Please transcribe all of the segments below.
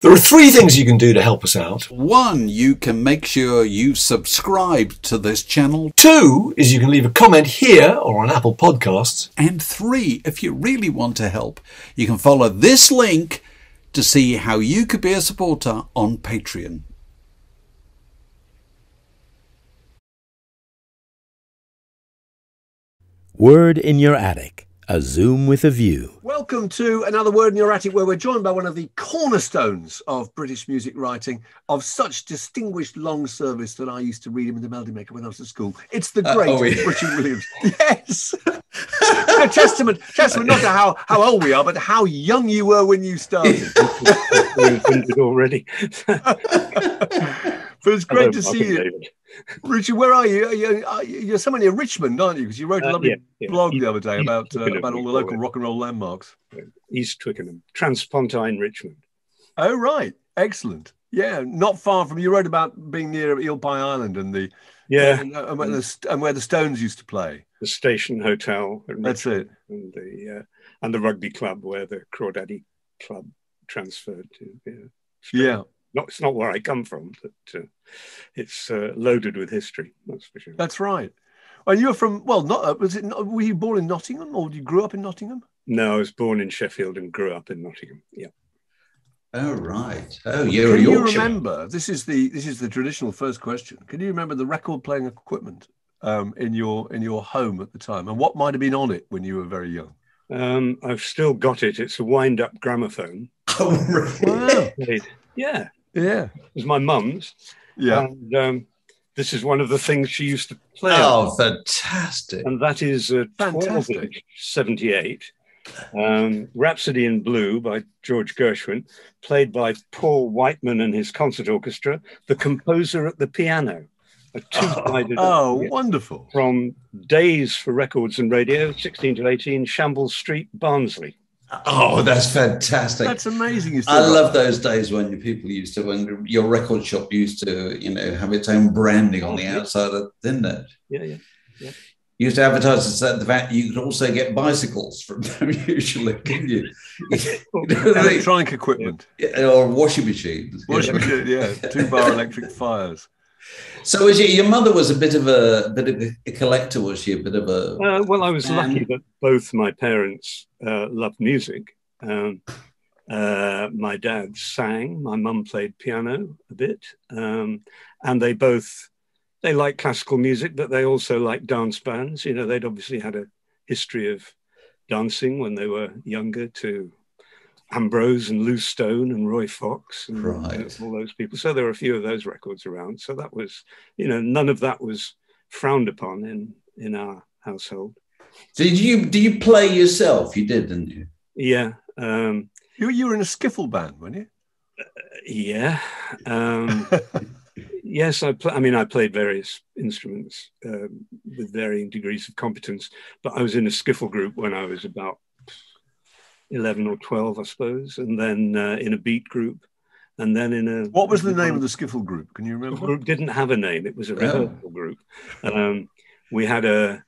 There are three things you can do to help us out. One, you can make sure you subscribe to this channel. Two is you can leave a comment here or on Apple Podcasts. And three, if you really want to help, you can follow this link to see how you could be a supporter on Patreon. Word in Your Attic, a Zoom with a view. Welcome to another Word in Your Attic, where we're joined by one of the cornerstones of British music writing, of such distinguished long service that I used to read him in the Melody Maker when I was at school. It's the Uh, great oh, yeah. Richard Williams. Yes. a testament, testament not to how, how old we are, but how young you were when you started. Already. But it's great to see you. David. Richard, where are you? You are you- You're somewhere near Richmond, aren't you? Because you wrote a Uh, lovely yeah, yeah. blog East- the other day about uh, about all the local rock and roll landmarks. East Twickenham, Transpontine, Richmond. Oh, right. Excellent. Yeah, not far from you wrote about being near Eel Pie Island and the Yeah, and, and where the and where the Stones used to play. the Station Hotel, That's it. and the uh, and the rugby club where the Crawdaddy Club transferred to. Yeah. Yeah, Not, it's not where I come from, but uh, it's uh, loaded with history. That's for sure. that's right. And you're from well, not uh, was it? Were you born in Nottingham or did you grew up in Nottingham? No, I was born in Sheffield and grew up in Nottingham. Yeah. Oh, right. Oh, you're Can a you remember? This is the this is the traditional first question. Can you remember the record playing equipment um, in your in your home at the time, and what might have been on it when you were very young? Um, I've still got it. It's a wind-up gramophone. Oh, really? Wow. Yeah, Yeah, it was my mum's. yeah. And um, this is one of the things she used to play. on. Oh, fantastic. and that is a Fantastic. 78 um, Rhapsody in Blue by George Gershwin, played by Paul Whiteman and his concert orchestra, the composer at the piano. A two-sided Oh, orchestra wonderful. from Days for Records and Radio, 16 to 18, Shambles Street, Barnsley. Oh, that's fantastic. That's amazing. I got- love those days when you people used to, when your record shop used to, you know, have its own branding on the outside of, didn't it? Yeah, yeah. You used to advertise and said the fact you could also get bicycles from them usually, couldn't you? You know, they- electronic equipment. or washing machines. Washing machine, yeah, two bar electric fires. So was your, your mother was a bit of a, bit of a collector, was she? A bit of a Uh, well, I was Um, lucky that both my parents uh, loved music. Um, uh, my dad sang, my mum played piano a bit, um, and they both they liked classical music, but they also liked dance bands. You know, they'd obviously had a history of dancing when they were younger to Ambrose and Lew Stone and Roy Fox and Right. uh, all those people. So there were a few of those records around. So that was, you know, none of that was frowned upon in in our household. Did you do you play yourself? You did, didn't you? Yeah, um, You, you were in a skiffle band, weren't you? yeah. Um, yes, I. Pl- I mean, I played various instruments um, with varying degrees of competence, but I was in a skiffle group when I was about eleven or twelve, I suppose, and then uh, in a beat group, and then in a. What was the name of the skiffle group? Can you remember? The remember? group didn't have a name. It was a Oh. rehearsal group. Um, we had a.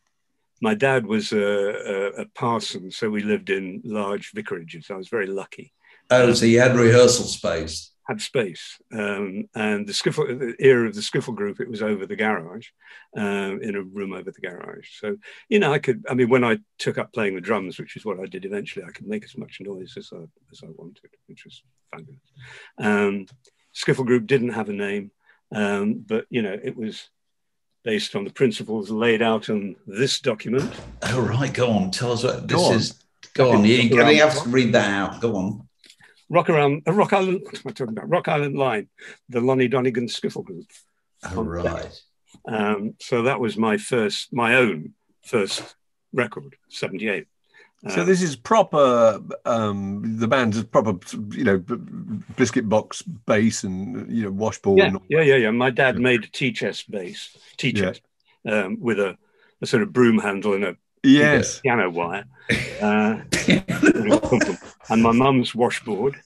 My dad was a, a, a parson, so we lived in large vicarages. I was very lucky. Oh, so you had rehearsal space. Had space, um, and the skiffle the era of the skiffle group. It was over the garage, um, in a room over the garage. So you know, I could. I mean, when I took up playing the drums, which is what I did eventually, I could make as much noise as I as I wanted, which was fabulous. Um, skiffle group didn't have a name, um, but you know, it was based on the principles laid out in this document. Oh, right. Go on. Tell us what this Go on. is. Go on. You, you have to read that out. Go on. Rock around uh, Rock Island. What am I talking about? Rock Island Line, the Lonnie Donegan skiffle group. Oh, right. Um, so that was my first, my own first record, '78. So this is proper. Um, the band's is proper, you know, b- biscuit box bass and you know washboard. yeah, and all- yeah, yeah, yeah. My dad made a T-chest bass, T-chest, um, with a, a sort of broom handle and a Yes. piano wire, uh, and my mum's washboard,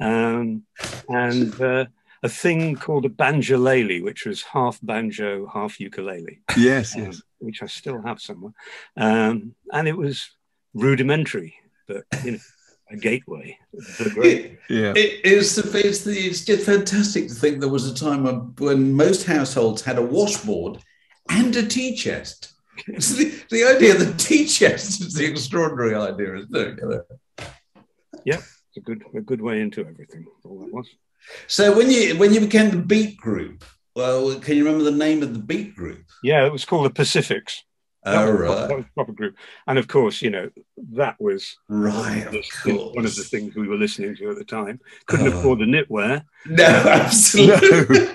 um, and uh, a thing called a banjolele, which was half banjo, half ukulele, Yes. um, Yes. which I still have somewhere, um, and it was rudimentary, but you know. a gateway. The great. Yeah. It is the, it's, the, it's just fantastic to think there was a time when, when most households had a washboard and a tea chest. It's the, the idea of the tea chest is the extraordinary idea, isn't it? Yeah, it's a good a good way into everything. All that was. So when you when you became the Beat Group, well, can you remember the name of the Beat Group? Yeah, it was called the Pacifics. That Oh, was- right. That was a proper group. And of course, you know, that was Right, of the- you know, one of the things we were listening to at the time. Couldn't Oh. afford the knitwear. No, absolutely.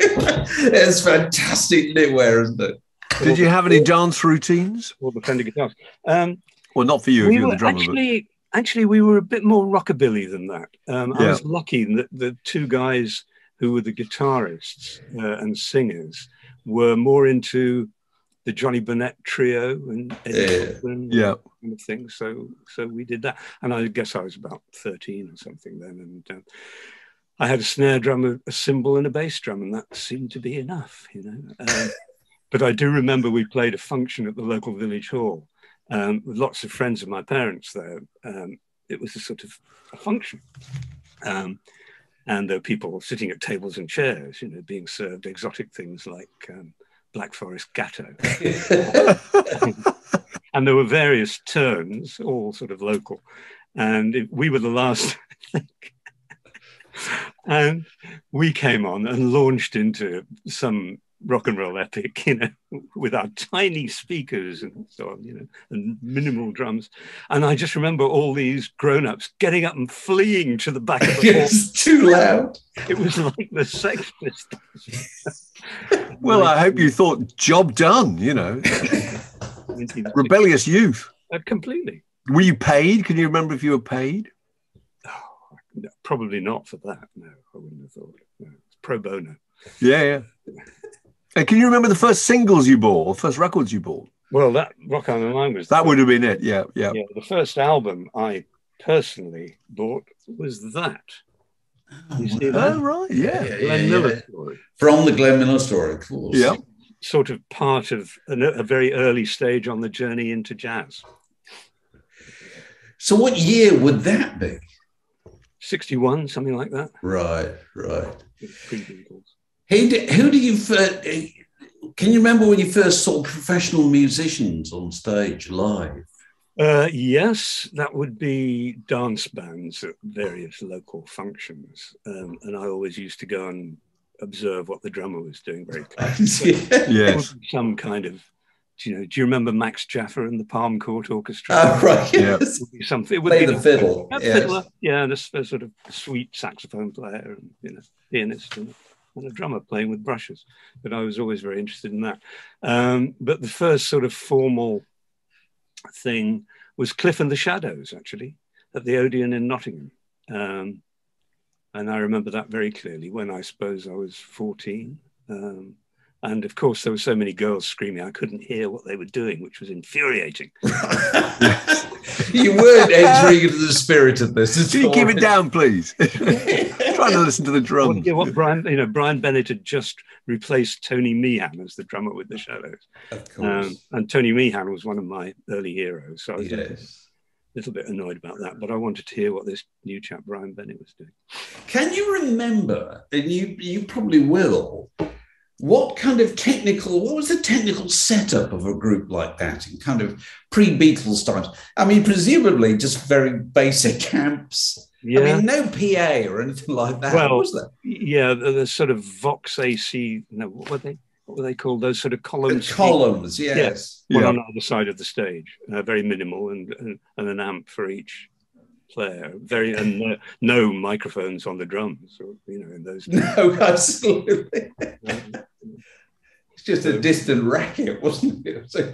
it's fantastic knitwear, isn't it? Did you have any dance routines? Or the Fender guitars. Um, Well, not for you if we you're were the drummer. actually, actually, we were a bit more rockabilly than that. Um, I was lucky that the two guys who were the guitarists uh, and singers were more into the Johnny Burnette trio and Eddie Yeah. Yeah. kind of thing. So, so we did that, and I guess I was about thirteen or something then, and um, I had a snare drum, a, a cymbal, and a bass drum, and that seemed to be enough, you know. Um, but I do remember we played a function at the local village hall um, with lots of friends of my parents there. Um, it was a sort of a function. Um, and there were people sitting at tables and chairs, you know, being served exotic things like um, Black Forest Gateau. and there were various turns, all sort of local. And it, we were the last, and we came on and launched into some rock and roll epic, you know, with our tiny speakers and so on, you know, and minimal drums. And I just remember all these grown-ups getting up and fleeing to the back of the hall. too loud. It was like the Sex Pistols. Well, I hope you thought job done. You know, rebellious youth. Uh, completely. Were you paid? Can you remember if you were paid? No, probably not for that. No, I wouldn't have thought. No, it's pro bono. Yeah, yeah. And can you remember the first singles you bought or first records you bought? Well, that Rock Island Line was That would have been it. Yeah, yeah. yeah. The first album I personally bought was that. Oh, you see Oh, that? right. Yeah. Yeah, Glenn yeah, Miller yeah. story. From the Glenn Miller story, of course. Yeah. Sort of part of an, a very early stage on the journey into jazz. So what year would that be? 61, something like that. Right, right. Pre Beatles. Who do, who do you first, can you remember when you first saw professional musicians on stage live? Uh, yes, that would be dance bands at various local functions. Um, and I always used to go and observe what the drummer was doing very closely. yeah. Yes. Some kind of, do you know, do you remember Max Jaffa and the Palm Court Orchestra? Oh, right. Yeah. Yes. It would be something. It would Play be the fiddle. a yes. fiddler, yeah, and a, s- a sort of sweet saxophone player and you know, pianist and, and a drummer playing with brushes. But I was always very interested in that. Um, but the first sort of formal thing was Cliff and the Shadows, actually, at the Odeon in Nottingham. Um, and I remember that very clearly when I suppose I was 14. Um, and of course, there were so many girls screaming, I couldn't hear what they were doing, which was infuriating. you weren't entering into the spirit of this. Can you keep it down, please? Trying to listen to the Well, drums. yeah, what Brian, you know, Brian Bennett had just replaced Tony Meehan as the drummer with the Shadows, Of course. um, and Tony Meehan was one of my early heroes. So I was a little bit annoyed about that, but I wanted to hear what this new chap Brian Bennett was doing. Can you remember, and you, you probably will, what kind of technical, what was the technical setup of a group like that in kind of pre Beatles times? I mean, presumably just very basic amps. Yeah, I mean, no PA or anything like that, Well, was there? yeah, the, the sort of Vox AC. No, what were they? What were they called? Those sort of columns. The Columns, yes. one Yeah. on either side of the stage, uh, very minimal, and, and and an amp for each player. Very and no, no microphones on the drums, or, you know, in those. days. No, absolutely. It's just a distant racket, wasn't it? So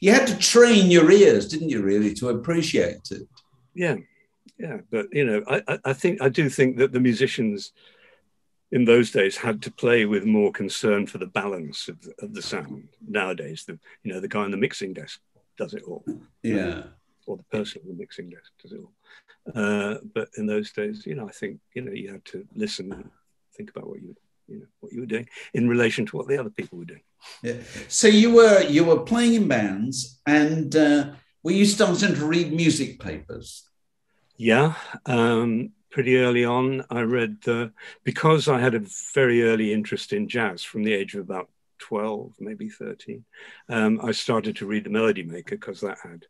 you had to train your ears, didn't you, really, to appreciate it? yeah yeah but you know I, I- think i do think that the musicians in those days had to play with more concern for the balance of the, of the sound nowadays the you know the guy on the mixing desk does it all Yeah. or the person on the mixing desk does it all uh, but in those days you know i think you know you had to listen and think about what you you know what you were doing in relation to what the other people were doing Yeah. So you were you were playing in bands, and uh, were you starting to read music papers? Yeah, um, pretty early on, I read the because I had a very early interest in jazz from the age of about 12, maybe 13. Um, I started to read the Melody Maker because that had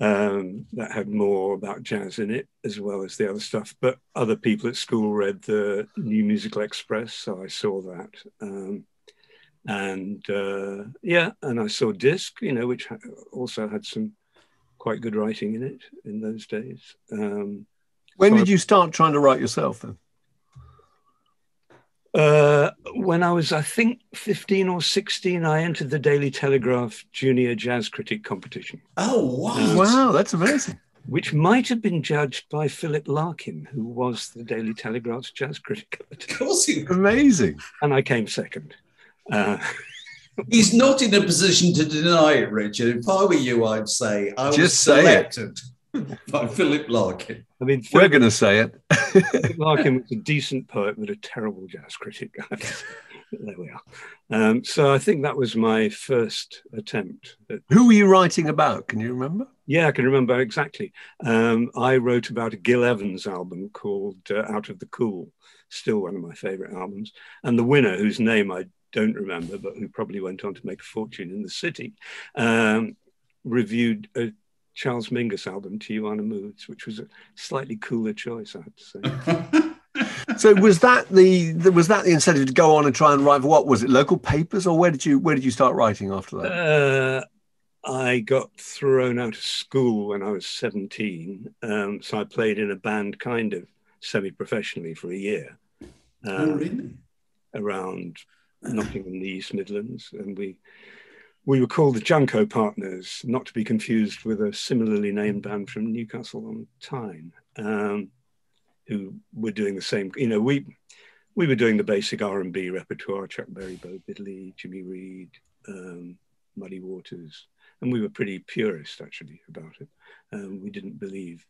um, that had more about jazz in it as well as the other stuff. But other people at school read the New Musical Express, so I saw that. Um, and uh, yeah, and I saw Disc, you know, which also had some quite good writing in it in those days. Um, when so did you start trying to write yourself then? Uh, when I was, I think, 15 or 16, I entered the Daily Telegraph Junior Jazz Critic competition. Oh, wow. Uh, wow, that's amazing. Which might have been judged by Philip Larkin, who was the Daily Telegraph's jazz critic. Of course, he amazing. And I came second. Uh, He's not in a position to deny it, Richard. If I were you, I'd say I Just was selected by Philip Larkin. I mean, Philip, we're going to say it. Philip Larkin was a decent poet, but a terrible jazz critic. there we are. Um, so I think that was my first attempt. At, Who were you writing about? Can you remember? Yeah, I can remember exactly. Um, I wrote about a Gil Evans album called uh, Out of the Cool, still one of my favorite albums. And the winner, whose name I don't remember, but who probably went on to make a fortune in the city, um, reviewed a Charles Mingus album, Tijuana Moods, which was a slightly cooler choice, I have to say. so was that the was that the incentive to go on and try and write what was it local papers or where did you where did you start writing after that uh, i got thrown out of school when i was 17 um, so i played in a band kind of semi-professionally for a year um, oh, really? around Nottingham in the East Midlands, and we we were called the Junco Partners, not to be confused with a similarly named band from Newcastle on Tyne, um, who were doing the same. You know, we we were doing the basic R and B repertoire: Chuck Berry, Bo Diddley, Jimmy Reed, um, Muddy Waters, and we were pretty purist actually about it. Um, we didn't believe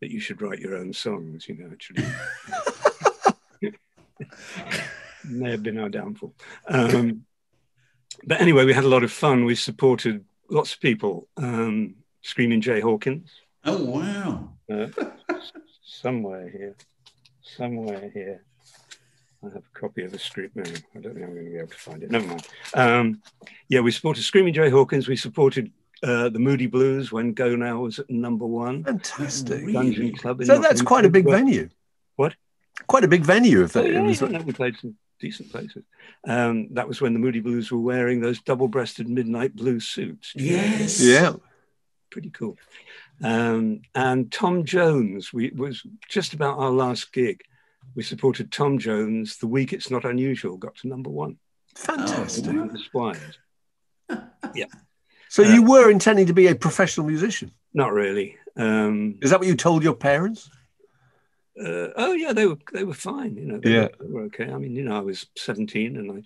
that you should write your own songs. You know, actually. may have been our downfall. Um, but anyway, we had a lot of fun. We supported lots of people. Um, Screaming Jay Hawkins. Oh wow! Uh, somewhere here, somewhere here, I have a copy of the script now. I don't think I'm going to be able to find it. Never mind. Um, yeah, we supported Screaming Jay Hawkins. We supported uh, the Moody Blues when Go Now was at number one. Fantastic. Dungeon Club. so that's quite a big venue. What? Quite a big venue. If that, oh, yeah, was... yeah, we played some decent places. Um, that was when the Moody Blues were wearing those double-breasted midnight blue suits. Yes. Yeah. Pretty cool. Um, and Tom Jones, we was just about our last gig. We supported Tom Jones. The week it's not unusual got to number one. Fantastic. Oh, the Squires. yeah. So uh, you were intending to be a professional musician? Not really. Um, Is that what you told your parents? Uh, oh yeah, they were they were fine. You know, they, yeah. were, they were okay. I mean, you know, I was 17, and I,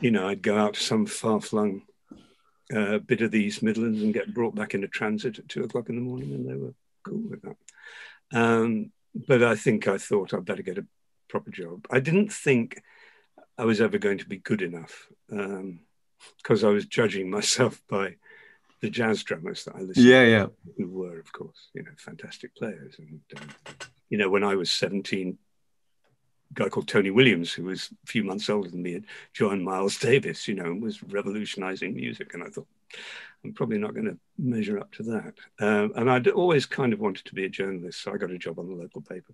you know, I'd go out to some far flung uh, bit of the East Midlands and get brought back into transit at two o'clock in the morning, and they were cool with that. Um, but I think I thought I'd better get a proper job. I didn't think I was ever going to be good enough because um, I was judging myself by the jazz drummers that I listened to. yeah, yeah. who were, of course, you know, fantastic players. And, um, you know, when I was 17, a guy called Tony Williams, who was a few months older than me, had joined Miles Davis, you know, and was revolutionizing music. And I thought, I'm probably not going to measure up to that. Um, and I'd always kind of wanted to be a journalist, so I got a job on the local paper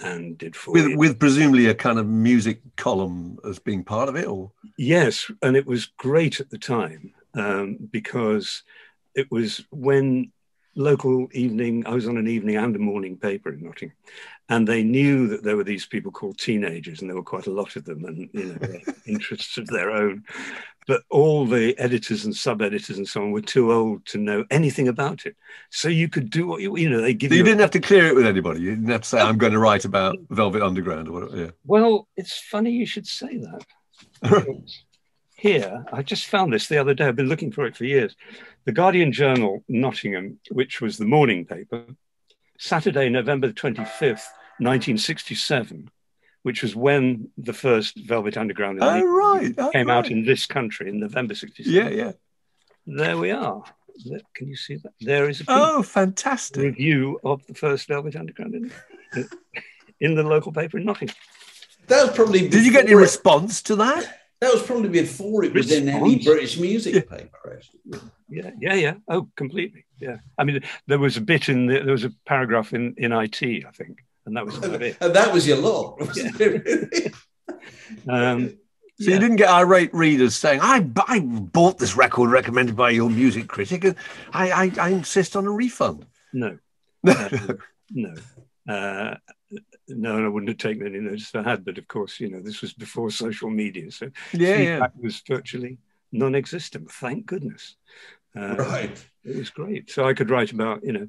and did four with, with presumably a kind of music column as being part of it or yes and it was great at the time um, because it was when local evening, I was on an evening and a morning paper in Nottingham, and they knew that there were these people called teenagers, and there were quite a lot of them, and you know, interests of their own. But all the editors and sub editors and so on were too old to know anything about it. So you could do what you, you know, they give so you. You didn't a, have to clear it with anybody. You didn't have to say, I'm going to write about Velvet Underground or whatever. Yeah. Well, it's funny you should say that. here, I just found this the other day. I've been looking for it for years. The Guardian Journal, Nottingham, which was the morning paper, Saturday, November 25th, 1967, which was when the first Velvet Underground oh, right. oh, came right. out in this country in November 67. Yeah, yeah. There we are. Can you see that? There is a oh, fantastic review of the first Velvet Underground in, in the local paper in Nottingham. That was probably. Did you get any response to that? That was probably before it was in any British music yeah. paper. Actually. Yeah, yeah, yeah. Oh, completely. Yeah. I mean, there was a bit in the, there was a paragraph in in IT, I think, and that was about it. And that was your lot. Yeah. um, so yeah. you didn't get irate readers saying, I, I bought this record recommended by your music critic and I, I, I insist on a refund. No. no. no. Uh, no, and I wouldn't have taken any notice if I had. But of course, you know, this was before social media. So yeah, feedback yeah. was virtually non existent. Thank goodness. Uh, right. It was great. So I could write about, you know,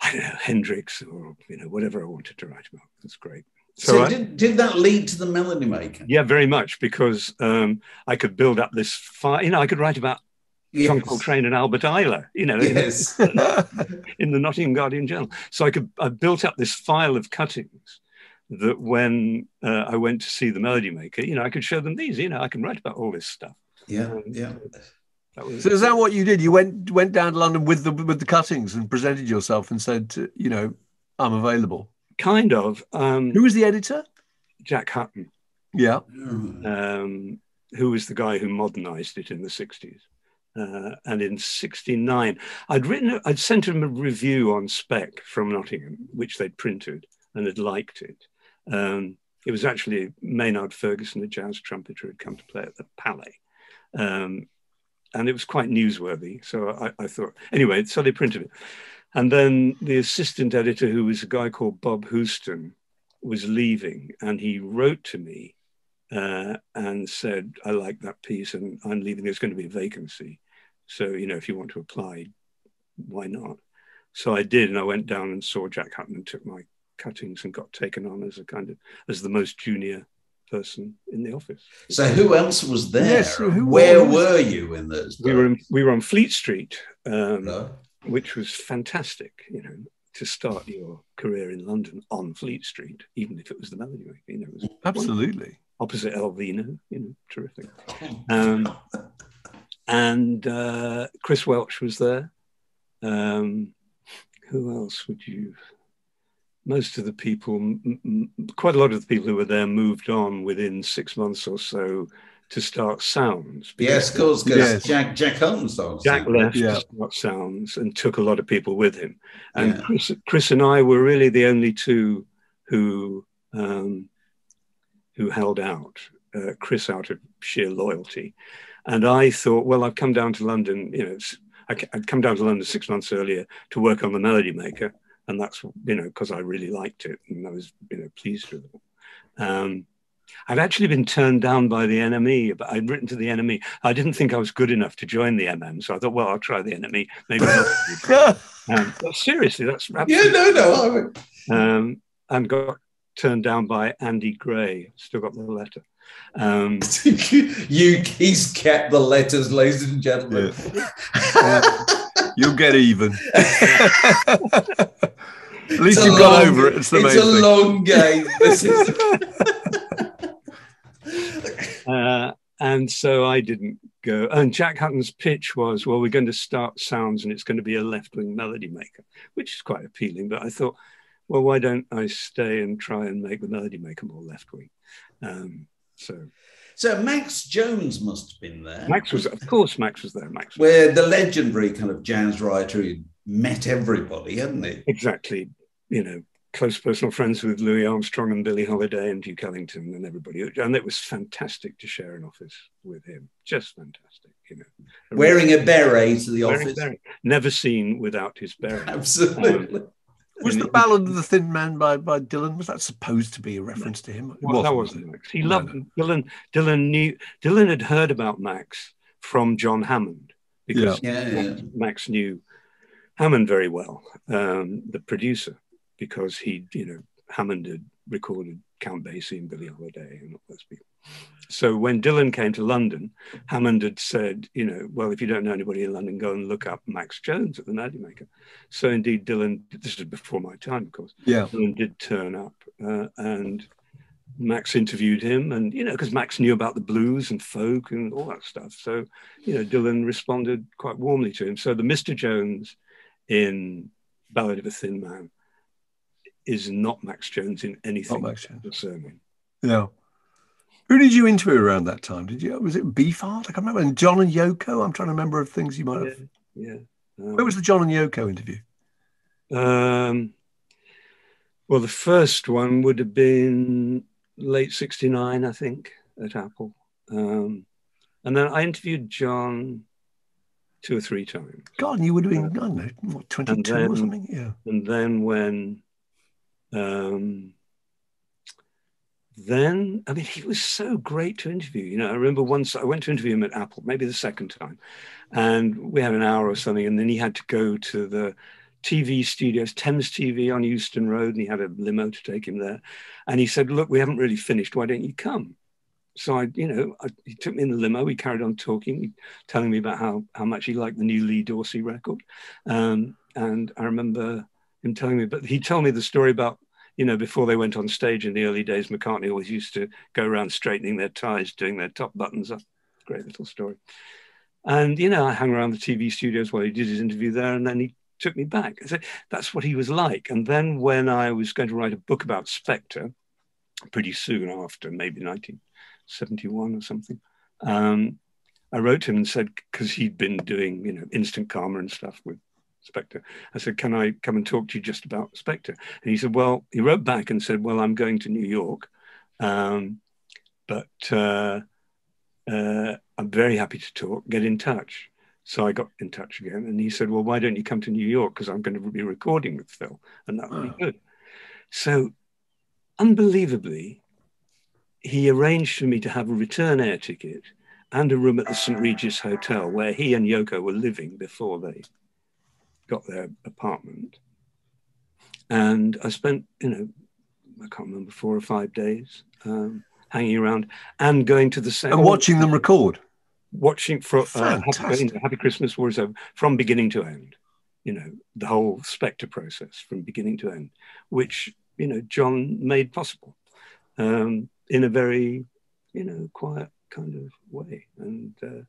I don't know, Hendrix or, you know, whatever I wanted to write about. It's great. So, so I, did, did that lead to the Melody Maker? Yeah, very much because um, I could build up this fire. You know, I could write about yes. John Coltrane and Albert Ayler. You know, yes. in, in, the Nottingham Guardian Journal. So I could I built up this file of cuttings that when uh, I went to see the Melody Maker, you know, I could show them these. You know, I can write about all this stuff. Yeah, um, yeah. Was, so is that what you did? You went went down to London with the with the cuttings and presented yourself and said, you know, I'm available. Kind of. Um, who was the editor? Jack Hutton. Yeah. Um, who was the guy who modernized it in the 60s. Uh, and in 69, I'd written, I'd sent him a review on Spec from Nottingham, which they'd printed and had liked it. Um, it was actually Maynard Ferguson, the jazz trumpeter, had come to play at the Palais. Um, and it was quite newsworthy. So I, I, thought, anyway, so they printed it. And then the assistant editor, who was a guy called Bob Houston, was leaving, and he wrote to me uh, and said, "I like that piece, and I'm leaving. There's going to be a vacancy, so you know if you want to apply, why not?" So I did, and I went down and saw Jack Hutton and took my cuttings and got taken on as a kind of as the most junior person in the office. So who else was there? Yes, Where was... were you in those? Days? We were in, we were on Fleet Street. Um, no which was fantastic, you know, to start your career in London on Fleet Street, even if it was the Melody Maker. You know, it was absolutely opposite El Vino. You know, terrific. Um, and uh, Chris Welch was there. Um, who else would you? Most of the people, m- m- quite a lot of the people who were there moved on within six months or so to start Sounds. Yes, of course, because yes. Jack Jack Hutton started. Jack left yeah. to start Sounds and took a lot of people with him. And yeah. Chris, Chris and I were really the only two who um, who held out. Uh, Chris out of sheer loyalty, and I thought, well, I've come down to London. You know, I'd come down to London six months earlier to work on the Melody Maker, and that's you know because I really liked it and I was you know pleased with it. Um, I'd actually been turned down by the NME, but I'd written to the NME. I didn't think I was good enough to join the MM, so I thought, well, I'll try the NME. Maybe. um, seriously, that's yeah, no, no. Um, and got turned down by Andy Gray. Still got the letter. Um, you, he's kept the letters, ladies and gentlemen. Yeah. you'll get even. At least you've got over it. It's, it's a long game. This is. uh, and so I didn't go. And Jack Hutton's pitch was, well, we're going to start sounds and it's going to be a left wing melody maker, which is quite appealing. But I thought, well, why don't I stay and try and make the melody maker more left wing? Um, so. So Max Jones must have been there. Max was, of course, Max was there. Max, was where the legendary kind of jazz writer who met everybody, hadn't he? Exactly. You know, close personal friends with Louis Armstrong and Billie Holiday and Duke Ellington and everybody. And it was fantastic to share an office with him. Just fantastic, you know. Wearing a beret to the office. Never seen without his beret. Absolutely. Um, was the Ballad of the Thin Man by, by Dylan? Was that supposed to be a reference to him? Well, that wasn't Max. He no, loved no. Dylan. Dylan knew Dylan had heard about Max from John Hammond because yeah. Yeah, yeah. Max knew Hammond very well, um, the producer because he, you know, Hammond had recorded Count Basie and Billie Holiday and all those people. So when Dylan came to London, Hammond had said, you know, well, if you don't know anybody in London, go and look up Max Jones at the Melody Maker. So indeed, Dylan, this is before my time, of course. Yeah. Dylan did turn up, uh, and Max interviewed him, and you know, because Max knew about the blues and folk and all that stuff. So, you know, Dylan responded quite warmly to him. So the Mr. Jones in Ballad of a Thin Man is not Max Jones in anything. Not Max Jones. The surname. Who did you interview around that time? Did you? Was it Beefheart? I can't remember. And John and Yoko. I'm trying to remember of things you might have. Yeah. yeah. Um, Where was the John and Yoko interview? Um, well, the first one would have been late 69, I think, at Apple. Um, and then I interviewed John two or three times. God, you would have been, I don't know, what, 22 then, or something? Yeah. And then when, um, then, I mean, he was so great to interview. You know, I remember once I went to interview him at Apple, maybe the second time, and we had an hour or something, and then he had to go to the TV studios, Thames TV on Euston Road, and he had a limo to take him there. And he said, "Look, we haven't really finished. Why don't you come?" So I, you know, I, he took me in the limo. We carried on talking, telling me about how how much he liked the new Lee Dorsey record. Um, and I remember him telling me, but he told me the story about, you know, before they went on stage in the early days, McCartney always used to go around straightening their ties, doing their top buttons up. Great little story. And you know, I hung around the TV studios while he did his interview there, and then he took me back. I said, that's what he was like. And then when I was going to write a book about Spector, pretty soon after, maybe 1971 or something, um, I wrote him and said, because he'd been doing, you know, instant karma and stuff with Spector. I said, can I come and talk to you just about Spector? And he said, well, he wrote back and said, well, I'm going to New York, um, but uh, uh, I'm very happy to talk, get in touch. So I got in touch again, and he said, "Well, why don't you come to New York? Because I'm going to be recording with Phil, and that would be good." So, unbelievably, he arranged for me to have a return air ticket and a room at the St Regis Hotel, where he and Yoko were living before they got their apartment. And I spent, you know, I can't remember four or five days um, hanging around and going to the same and watching them record watching for uh, Happy, Happy, Christmas War Over from beginning to end. You know, the whole Spector process from beginning to end, which you know John made possible um, in a very you know quiet kind of way, and uh,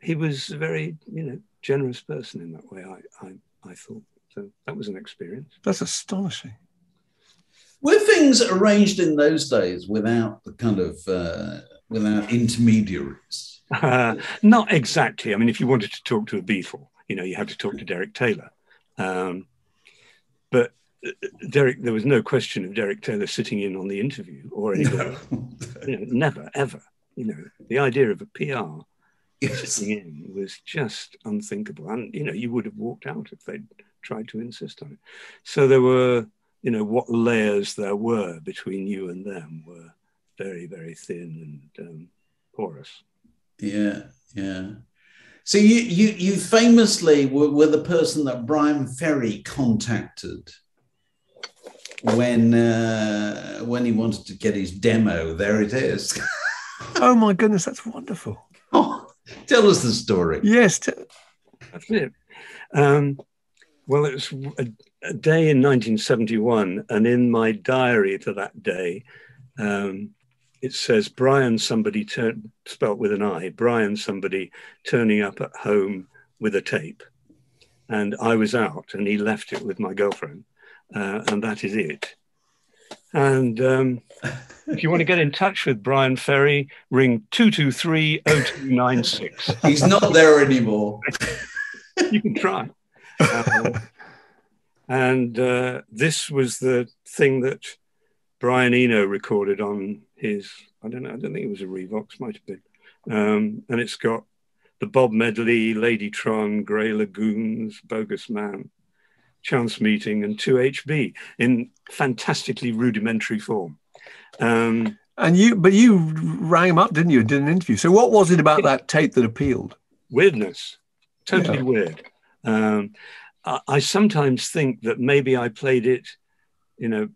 he was very you know generous person in that way. I I, I thought so. That was an experience. That's astonishing. Were things arranged in those days without the kind of uh, without intermediaries? Uh, not exactly. I mean, if you wanted to talk to a Beatle, you know, you had to talk to Derek Taylor. Um, but uh, Derek, there was no question of Derek Taylor sitting in on the interview or anything. No. you know, never, ever. You know, the idea of a PR yes. sitting in was just unthinkable. And, you know, you would have walked out if they'd tried to insist on it. So there were, you know, what layers there were between you and them were very, very thin and um, porous. Yeah, yeah. So you you you famously were, were the person that Bryan Ferry contacted when uh, when he wanted to get his demo. There it is. oh my goodness, that's wonderful. Oh, tell us the story. Yes, t- that's it. Um, well, it was a, a, day in 1971, and in my diary to that day, um, it says Brian somebody spelt with an I, Brian somebody turning up at home with a tape. And I was out and he left it with my girlfriend. Uh, and that is it. And um, if you want to get in touch with Bryan Ferry, ring 223 0296. He's not there anymore. you can try. Uh, and uh, this was the thing that Brian Eno recorded on his, I don't know, I don't think it was a Revox, might have been. Um, and it's got the Bob Medley, Ladytron, Grey Lagoons, Bogus Man, Chance Meeting, and 2HB in fantastically rudimentary form. Um, and you, but you rang him up, didn't you? Did an interview. So what was it about that tape that appealed? Weirdness, totally yeah. weird. Um, I, I sometimes think that maybe I played it, you know,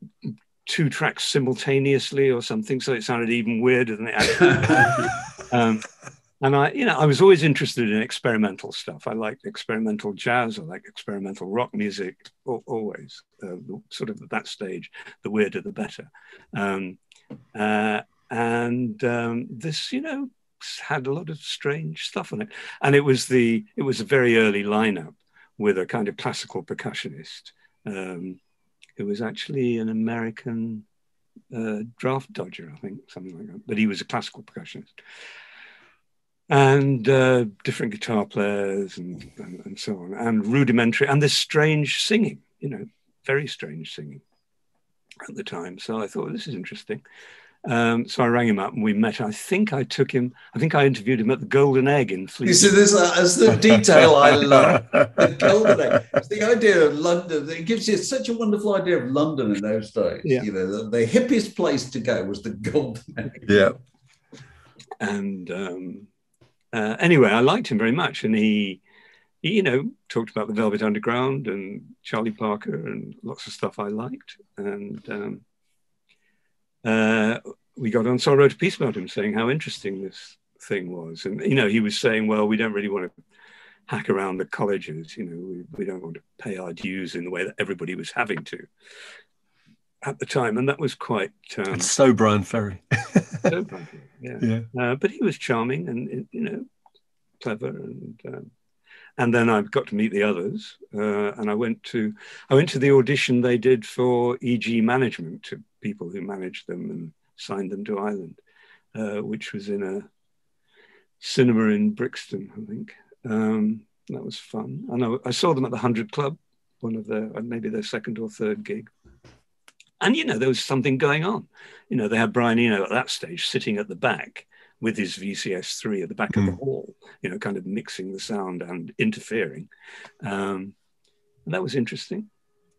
two tracks simultaneously or something, so it sounded even weirder than it actually. um, and I, you know, I was always interested in experimental stuff. I liked experimental jazz. I like experimental rock music. Always, uh, sort of at that stage, the weirder the better. Um, Uh, and um, this, you know, had a lot of strange stuff on it. And it was the it was a very early lineup with a kind of classical percussionist. Um, it was actually an American uh, draft dodger, I think, something like that. But he was a classical percussionist. And uh, different guitar players and, and, and so on, and rudimentary, and this strange singing, you know, very strange singing at the time. So I thought, this is interesting. Um, so I rang him up and we met. I think I took him, I think I interviewed him at the Golden Egg in Fleet. You see, this is the detail I love. The Golden Egg. It's the idea of London. It gives you such a wonderful idea of London in those days. Yeah. You know, the, the hippiest place to go was the Golden Egg. Yeah. And um, uh, anyway, I liked him very much. And he, he, you know, talked about the Velvet Underground and Charlie Parker and lots of stuff I liked. And um, uh, we got on, so I wrote a piece about him saying how interesting this thing was. And, you know, he was saying, well, we don't really want to hack around the colleges, you know, we, we don't want to pay our dues in the way that everybody was having to at the time. And that was quite. Um, It's so Bryan Ferry. so Bryan Ferry, yeah. yeah. Uh, but he was charming and, you know, clever and. Um, and then I got to meet the others, uh, and I went to I went to the audition they did for EG management to people who managed them and signed them to Island, uh, which was in a cinema in Brixton, I think. Um, that was fun. And I, I, saw them at the Hundred Club, one of their maybe their second or third gig. And you know there was something going on. You know they had Brian Eno at that stage sitting at the back with his VCS three at the back mm. of the hall, you know, kind of mixing the sound and interfering. Um, and that was interesting.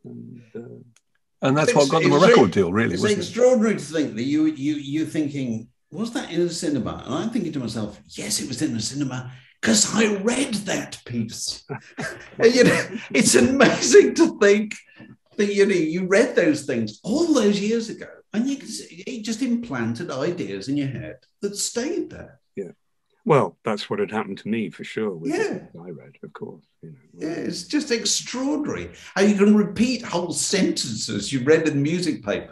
And, uh, and that's what got them a record deal, really. It's extraordinary it? to think that you you you thinking was that in a cinema, and I'm thinking to myself, yes, it was in a cinema because I read that piece. and, you know, it's amazing to think that you know you read those things all those years ago, and you it just implanted ideas in your head that stayed there. Yeah. Well, that's what had happened to me for sure. yeah. I read, of course. You know. Yeah, it's just extraordinary how you can repeat whole sentences you read in music papers.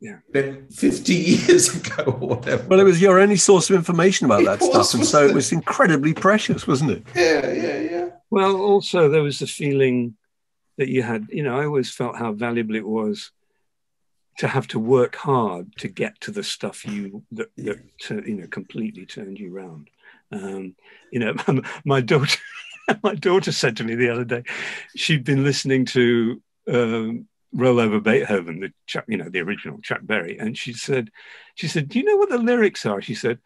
Yeah. Yeah. 50 years ago or whatever. Well, it was your only source of information about It that was, stuff. And so it wasn't it? was incredibly precious, wasn't it? Yeah, yeah, yeah. Well, also there was the feeling that you had, you know, I always felt how valuable it was to have to work hard to get to the stuff you that, that you know completely turned you round. Um, you know, my daughter, my daughter said to me the other day, she'd been listening to um, Roll Over Beethoven, the Chuck, you know, the original Chuck Berry, and she said, she said, "Do you know what the lyrics are?" She said,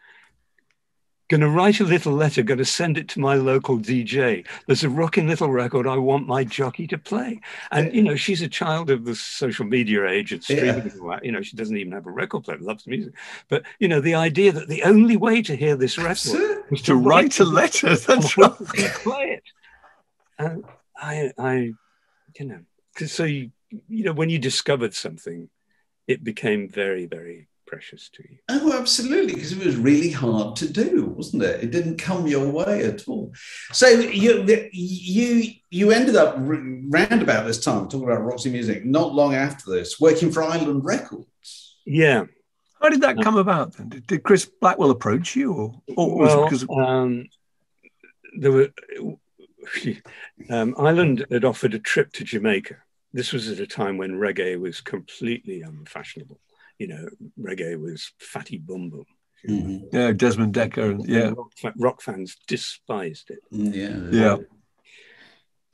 going to write a little letter, going to send it to my local DJ. There's a rocking little record I want my jockey to play. And, uh, you know, she's a child of the social media age and streaming Yeah. and all that. You know, she doesn't even have a record player, loves music. But, you know, the idea that the only way to hear this record was To write a letter. That's right. play it. And I, I, you know, 'cause so you, you know, when you discovered something, it became very, very precious to you. Oh, absolutely, because it was really hard to do, wasn't it? It didn't come your way at all. So you you you ended up round about this time talking about Roxy Music. Not long after this, working for Island Records. Yeah. How did that come about then? Did, did Chris Blackwell approach you or, or was it well, because of, um, there were um, Island had offered a trip to Jamaica. This was at a time when reggae was completely unfashionable. You know, reggae was fatty bum bum. yeah, Desmond Dekker and yeah. rock, rock fans despised it. Yeah, Yeah.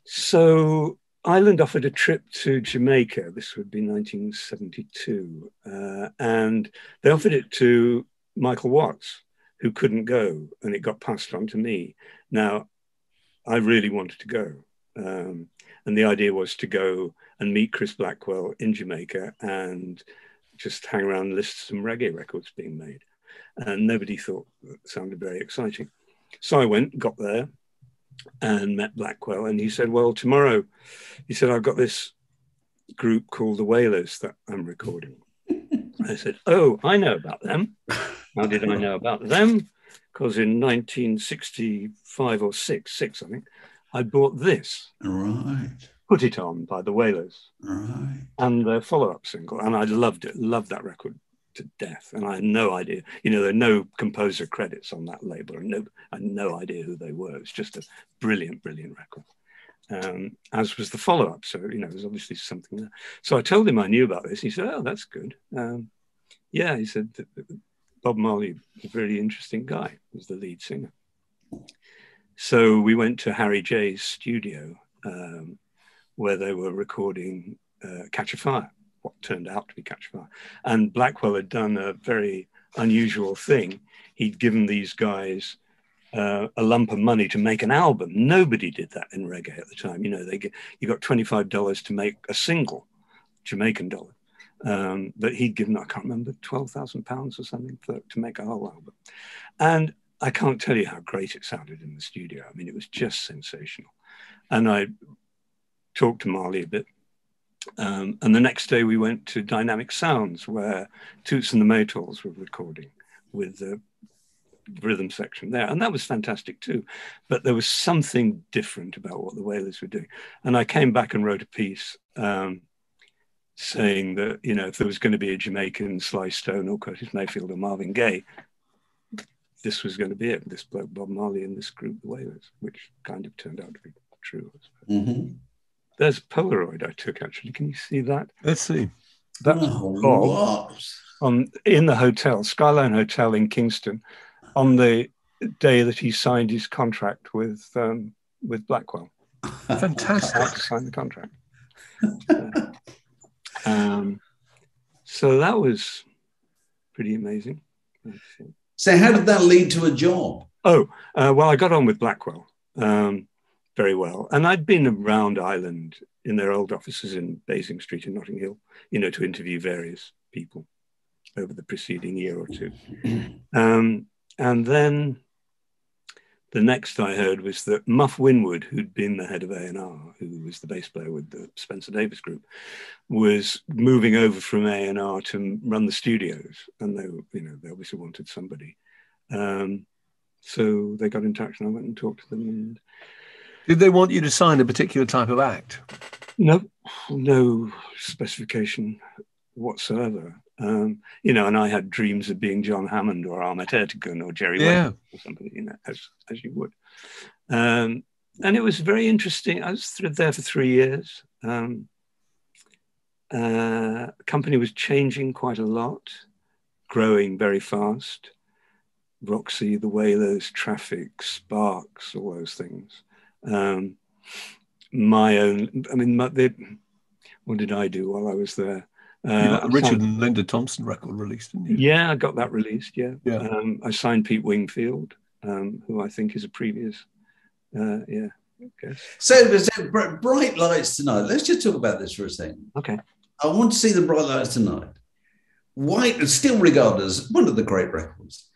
So Island offered a trip to Jamaica. This would be 1972, uh, and they offered it to Michael Watts, who couldn't go, and it got passed on to me. Now, I really wanted to go, um, and the idea was to go and meet Chris Blackwell in Jamaica and just hang around and listen to some reggae records being made. And nobody thought that sounded very exciting. So I went, got there, and met Blackwell. And he said, Well, tomorrow, he said, I've got this group called the Wailers that I'm recording. I said, Oh, I know about them. How did I know about them? Because in 1965 or six, six, I think, I bought this, right, Put It On by the Wailers, right. and their follow up single. And I loved it, loved that record to death, and I had no idea. You know, there are no composer credits on that label, and no, I had no idea who they were. It's just a brilliant, brilliant record. Um, as was the follow-up. So you know, there's obviously something there. So I told him I knew about this. He said, "Oh, that's good." Um, yeah, he said Bob Marley was a really interesting guy. Was the lead singer. So we went to Harry J's studio um, where they were recording uh, Catch a Fire, what turned out to be Catch a Fire. And Blackwell had done a very unusual thing. He'd given these guys uh, a lump of money to make an album. Nobody did that in reggae at the time. You know, they get, you got $25 to make a single, Jamaican dollar. Um, but he'd given, I can't remember, 12,000 pounds or something for, to make a whole album. And I can't tell you how great it sounded in the studio. I mean, it was just sensational. And I talked to Marley a bit. Um, and the next day we went to Dynamic Sounds, where Toots and the Maytals were recording with the rhythm section there. And that was fantastic too. But there was something different about what the Wailers were doing. And I came back and wrote a piece um, saying that, you know, if there was going to be a Jamaican Sly Stone or Curtis Mayfield or Marvin Gaye, this was going to be it. This bloke Bob Marley and this group, the Wailers, which kind of turned out to be true. Mm-hmm. There's Polaroid I took actually. Can you see that? Let's see. That's oh, Bob on in the hotel, Skyline Hotel in Kingston, on the day that he signed his contract with um, with Blackwell. Fantastic. to sign the contract. um, so that was pretty amazing. So, how did that lead to a job? Oh, uh, well, I got on with Blackwell. Um, very well. And I'd been around Island in their old offices in Basing Street in Notting Hill, you know, to interview various people over the preceding year or two. Um, and then the next I heard was that Muff Winwood, who'd been the head of A&R, who was the bass player with the Spencer Davis group, was moving over from A&R to run the studios. And they, you know, they obviously wanted somebody. Um, so they got in touch and I went and talked to them and did they want you to sign a particular type of act? No, no specification whatsoever. Um, you know, and I had dreams of being John Hammond or Ahmet Ertegun or Jerry yeah. Wayne or somebody, you know, as, as you would. Um, and it was very interesting. I was there for three years. Um, uh, the company was changing quite a lot, growing very fast. Roxy, the Wailers, Traffic, Sparks, all those things um, my own. I mean, my, they, what did I do while I was there? Uh, Richard signed, and Linda Thompson record released, didn't you? Yeah, I got that released. Yeah, yeah. Um, I signed Pete Wingfield, um, who I think is a previous. Uh, yeah. So, so bright lights tonight. Let's just talk about this for a second. Okay. I want to see the bright lights tonight. White, still regarded as one of the great records.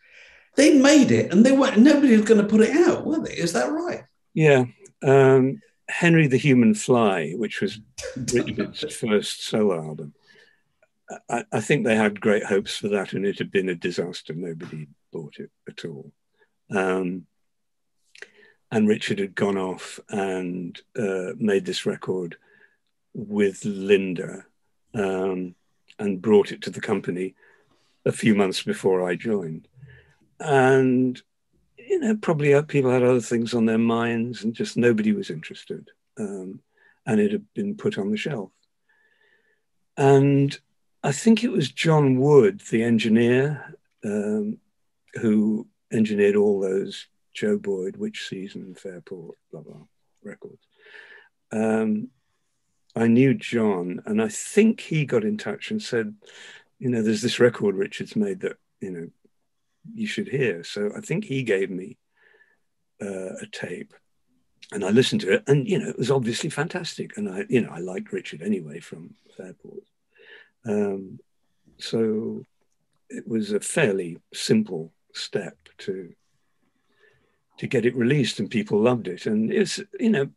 They made it, and they weren't. Nobody was going to put it out, were they? Is that right? Yeah, um, Henry the Human Fly, which was Richard's first solo album. I, I, think they had great hopes for that, and it had been a disaster. Nobody bought it at all. Um, and Richard had gone off and uh, made this record with Linda um, and brought it to the company a few months before I joined. And you know, probably people had other things on their minds and just nobody was interested. Um, and it had been put on the shelf. And I think it was John Wood, the engineer, um, who engineered all those Joe Boyd, Witchseason, Fairport, blah, blah, records. Um, I knew John, and I think he got in touch and said, you know, there's this record Richard's made that, you know, you should hear. So I think he gave me uh, a tape and I listened to it and, you know, it was obviously fantastic. And I, you know, I liked Richard anyway from Fairport. Um, so it was a fairly simple step to to get it released and people loved it. And it's, you know,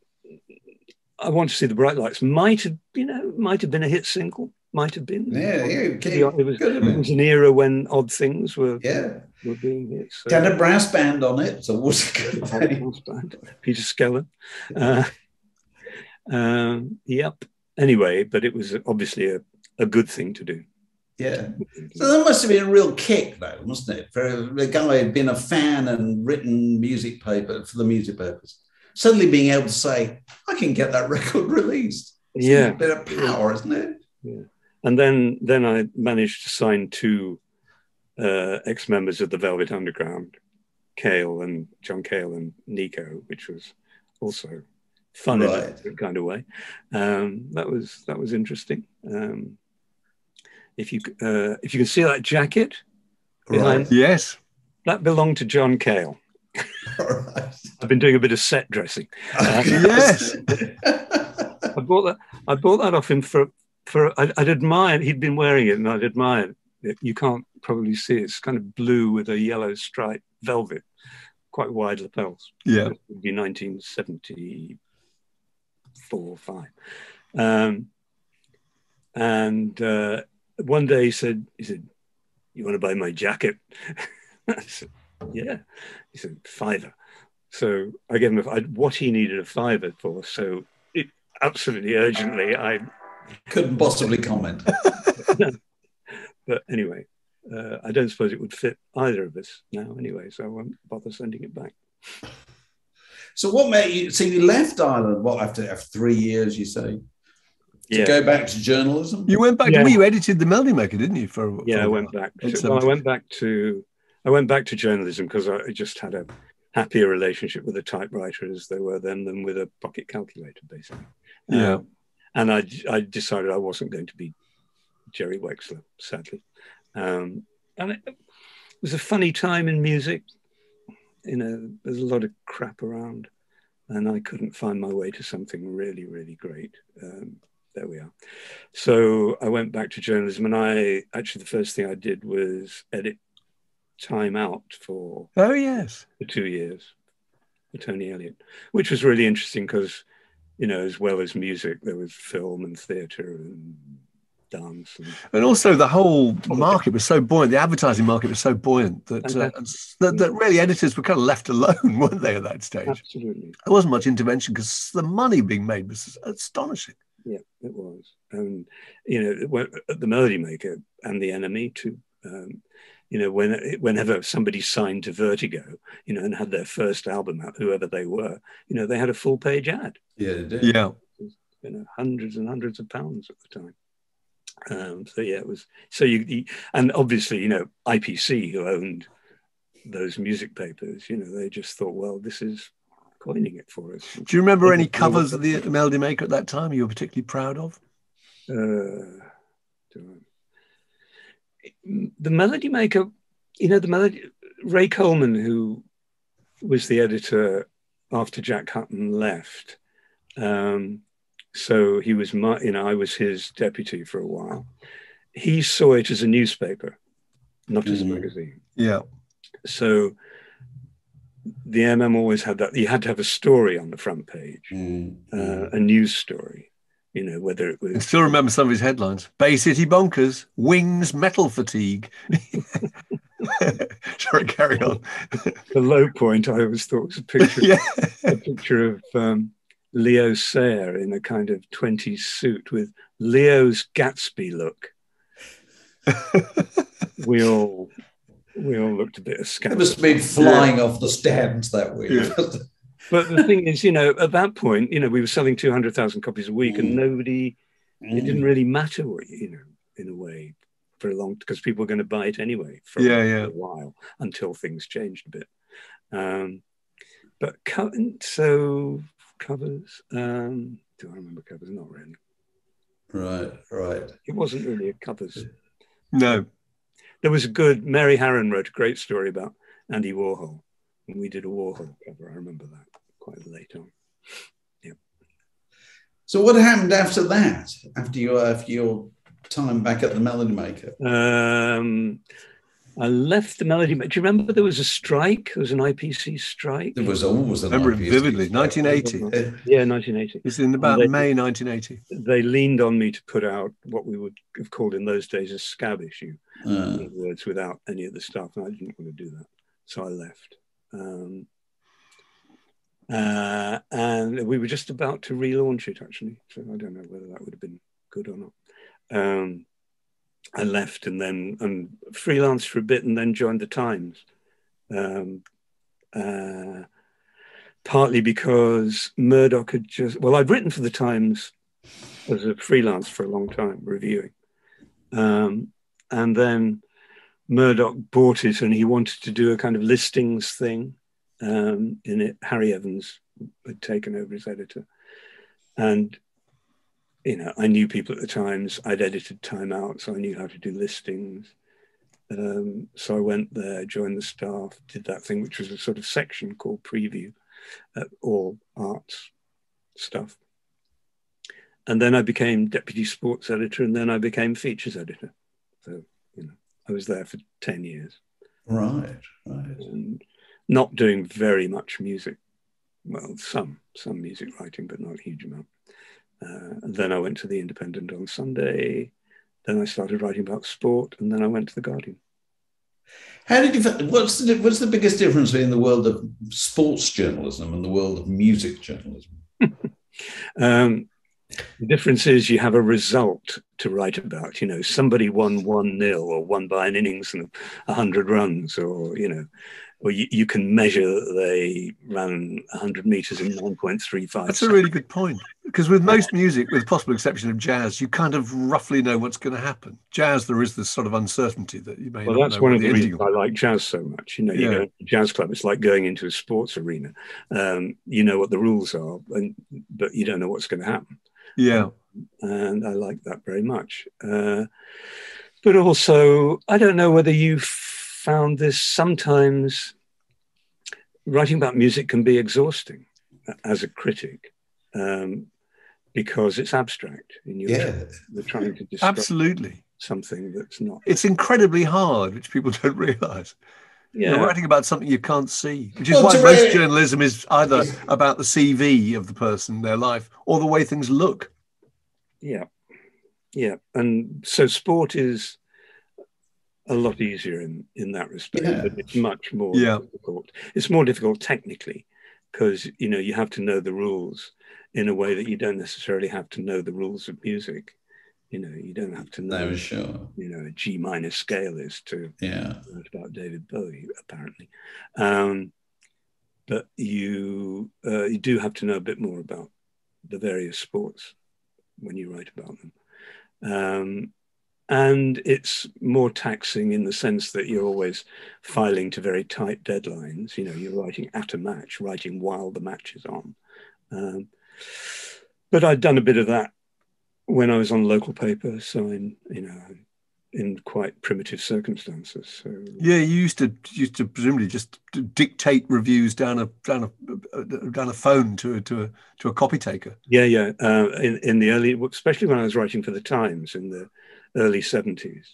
I want to see the bright lights might have, you know, might have been a hit single might have been. Yeah, yeah. Okay. It, was, it was an era when odd things were yeah were being hit. So. Had a brass band on it, so it was a good band. Peter Skellern. Uh, um, yep. Anyway, but it was obviously a, a good thing to do. Yeah. So that must have been a real kick, though, mustn't it? For a, a guy who'd been a fan and written music paper for the music papers, suddenly being able to say, "I can get that record released." It's Yeah. a bit of power, isn't it? And then then I managed to sign two uh, ex members of the Velvet Underground, Cale and John Cale and Nico, which was also fun in a kind of way. Um, that was that was interesting. Um, if you uh, if you can see that jacket behind Right. Yes. that belonged to John Cale. All right. I've been doing a bit of set dressing. Uh, Yes. I bought that. I bought that off him for for. I'd, I'd admired. He'd been wearing it, and I'd admired it. You can't probably see it. It's kind of blue with a yellow stripe, velvet, quite wide lapels. Yeah. It would be 1974, or five. Um, and uh, one day he said, he said, "You want to buy my jacket?" I said, "Yeah." He said, "Fiver." So I gave him a, what he needed a fiver for. So it, absolutely urgently, I. Couldn't possibly comment. But anyway, uh, I don't suppose it would fit either of us now. Anyway, so I won't bother sending it back. So what made you? So you left Island? What after after three years? You say to Yeah. go back to journalism? You went back Yeah. well, you edited the Melody Maker, didn't you? For for yeah, a I while? went back. To, well, I went back to I went back to journalism because I just had a happier relationship with a typewriter as they were then than with a pocket calculator, basically. Yeah. Um, and I I decided I wasn't going to be Jerry Wexler, sadly. Um, and it, it was a funny time in music. You know, there's a lot of crap around, and I couldn't find my way to something really, really great. Um, there we are. So I went back to journalism, and I actually the first thing I did was edit Time Out for, Oh yes. for two years for Tony Elliott, which was really interesting because, you know, as well as music, there was film and theatre and dance. And, And also the whole market was so buoyant. The advertising market was so buoyant that uh, that, that really editors were kind of left alone, weren't they, at that stage? absolutely. There wasn't much intervention because the money being made was astonishing. Yeah, it was. And, you know, the Melody Maker and the NME too. Um, you know, when whenever somebody signed to Vertigo, you know, and had their first album out, whoever they were, you know, they had a full page ad. Yeah, they did. Yeah. you know, hundreds and hundreds of pounds at the time. Um, so yeah, it was. So you, you and obviously, you know, IPC who owned those music papers, you know, they just thought, well, this is coining it for us. Do you remember any covers of the Melody Maker at that time you were particularly proud of? Uh, do I- the Melody Maker, you know, the Melody Ray Coleman, who was the editor after Jack Hutton left. Um, so he was my, you know, I was his deputy for a while. He saw it as a newspaper, not as a Mhm. magazine. Yeah. So the MM always had that. You had to have a story on the front page, Mm, uh, mm. a news story. You know, whether it I was still remember some of his headlines. Bay City Bonkers, Wings Metal Fatigue. Sorry, carry on. the low point. I always thought was a picture yeah. a picture of um, Leo Sayer in a kind of 20s suit with Leo's Gatsby look. we all we all looked a bit It askance. must have been flying off the stands that week. Yeah. But the thing is, you know, at that point, you know, we were selling 200,000 copies a week and Mm. nobody, it Mm. didn't really matter what, you know, in a way for a long, because people were going to buy it anyway for, Yeah, a- yeah. a while until things changed a bit. Um, but co- so covers, um, do I remember covers? Not really. Right, right. It wasn't really a covers. No. There was a good, Mary Harron wrote a great story about Andy Warhol. And we did a Warhol cover. I remember that quite late on. Yeah. So what happened after that? After your after your time back at the Melody Maker? Um, I left the Melody. Maker. Do you remember there was a strike? There was an IPC strike. There was always an Remember it vividly. strike. 1980. Uh, Yeah, 1980. It's in about They- May 1980. They leaned on me to put out what we would have called in those days a scab issue. uh, in other words, without any of the stuff. And I didn't want to do that. So I left. Um, uh, and we were just about to relaunch it, actually. So I don't know whether that would have been good or not. Um, I left and then and freelanced for a bit and then joined the Times. Um, uh, partly because Murdoch had just well, I'd written for the Times as a freelance for a long time, reviewing, um, and then Murdoch bought it and he wanted to do a kind of listings thing um, in it. Harry Evans had taken over as editor, and you know, I knew people at the Times. I'd edited Time Out, so I knew how to do listings. Um, so I went there, joined the staff, did that thing, which was a sort of section called Preview, uh, all arts stuff. And then I became deputy sports editor, and then I became features editor. So I was there for ten years. Right, right. And not doing very much music. Well, some some music writing, but not a huge amount. Uh, then I went to the Independent on Sunday. Then I started writing about sport, and then I went to the Guardian. How did you? What's the what's the biggest difference between the world of sports journalism and the world of music journalism? um, the difference is you have a result to write about. You know, somebody won one nil or won by an innings and hundred runs, or you know, or you, you can measure that they ran 100 meters in 9.35. That's a really good point. Because with most music, with possible exception of jazz, you kind of roughly know what's going to happen. Jazz, there is this sort of uncertainty that you may. Well, that's one of the, reasons I like jazz so much. You know, you yeah. go to a jazz club, it's like going into a sports arena. Um, you know what the rules are, and, but you don't know what's going to happen. Yeah, and I like that very much. Uh, but also, I don't know whether you found this sometimes writing about music can be exhausting as a critic um, because it's abstract and you're, yeah. you're trying to describe absolutely something that's not it's incredibly hard which people don't realize yeah. You're writing about something you can't see, which is well, why most journalism is either about the CV of the person, their life, or the way things look. Yeah, yeah, and so sport is a lot easier in in that respect, yeah. but it's much more yeah. difficult. It's more difficult technically because you know you have to know the rules in a way that you don't necessarily have to know the rules of music. You know, you don't have to know. No, sure. You know, a G minor scale is to yeah about David Bowie apparently, um, but you uh, you do have to know a bit more about the various sports when you write about them. Um, and it's more taxing in the sense that you're always filing to very tight deadlines. You know, you're writing at a match, writing while the match is on. Um, but I'd done a bit of that when I was on local paper, so in you know in quite primitive circumstances. So yeah, you used to used to presumably just dictate reviews down a down a down a phone to a, to a to a copy taker. Yeah, yeah. Uh, in in the early, especially when I was writing for the Times in the early 70s.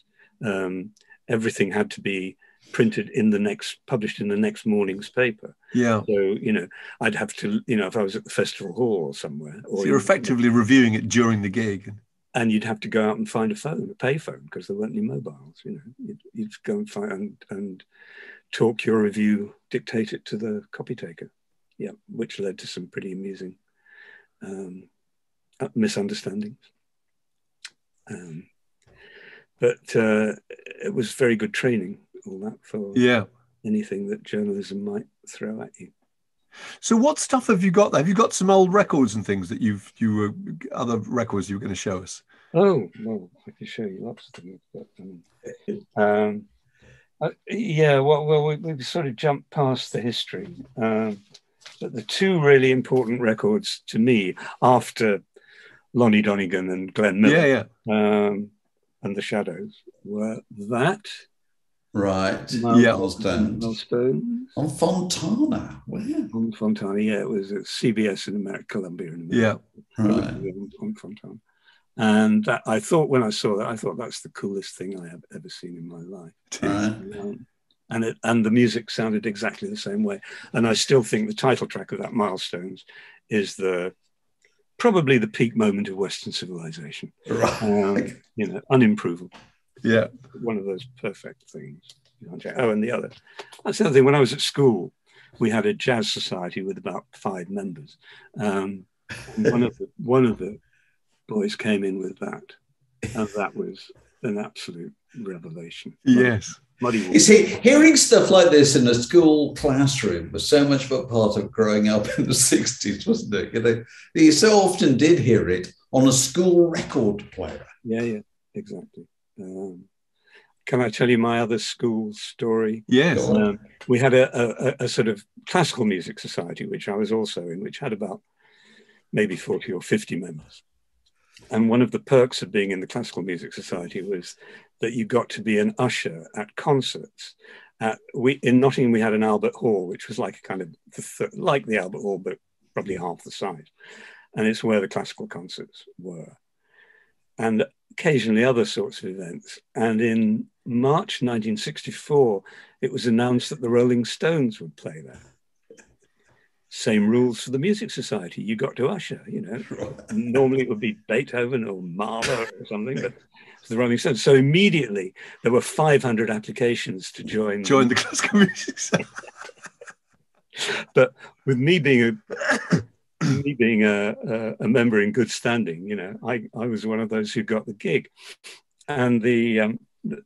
Um, everything had to be printed in the next published in the next morning's paper. Yeah. So you know i'd have to you know if i was at the festival hall or somewhere or so you're effectively reviewing it during the gig. And you'd have to go out and find a phone a payphone because there weren't any mobiles you know. You'd, you'd go and find and, and talk your review dictate it to the copy taker. Yeah which led to some pretty amusing um, misunderstandings. Um, but uh, it was very good training, all that for yeah anything that journalism might throw at you. So, what stuff have you got? There? Have you got some old records and things that you've you were other records you were going to show us? Oh well, I can show you lots of things, but um, um, uh, yeah, well, well, we, we sort of jumped past the history. Um, but the two really important records to me after Lonnie Donegan and Glenn Miller, yeah, yeah. Um, and the Shadows were that. Right. yeah. Milestones. Milestones. On Fontana. Where? On Fontana, yeah. It was at CBS in America, Columbia in America. Yeah. Right. On, on Fontana. And that, I thought when I saw that, I thought that's the coolest thing I have ever seen in my life. Right. Um, and it and the music sounded exactly the same way. And I still think the title track of that Milestones is the probably the peak moment of Western civilization. Right. Um, you know, unimprovable. Yeah. One of those perfect things. Oh, and the other. That's the other thing. When I was at school, we had a jazz society with about five members. Um, one of the one of the boys came in with that, and that was an absolute revelation. Yes. Muddy You see, hearing stuff like this in a school classroom was so much of a part of growing up in the 60s, wasn't it? You know, you so often did hear it on a school record player. Yeah, yeah, exactly. Um, can I tell you my other school story? Yes. Um, we had a, a, a sort of classical music society, which I was also in, which had about maybe 40 or 50 members. And one of the perks of being in the classical music society was that you got to be an usher at concerts. At, we in Nottingham we had an Albert Hall, which was like a kind of the th- like the Albert Hall, but probably half the size, and it's where the classical concerts were, and occasionally other sorts of events. And in March 1964, it was announced that the Rolling Stones would play there. Same rules for the Music Society. You got to usher, you know. Normally it would be Beethoven or Mahler or something, but the Rolling Stones. So immediately there were 500 applications to join. Join the classical music. Society. But with me being a me being a, a, a member in good standing, you know, I, I was one of those who got the gig. And the, um, the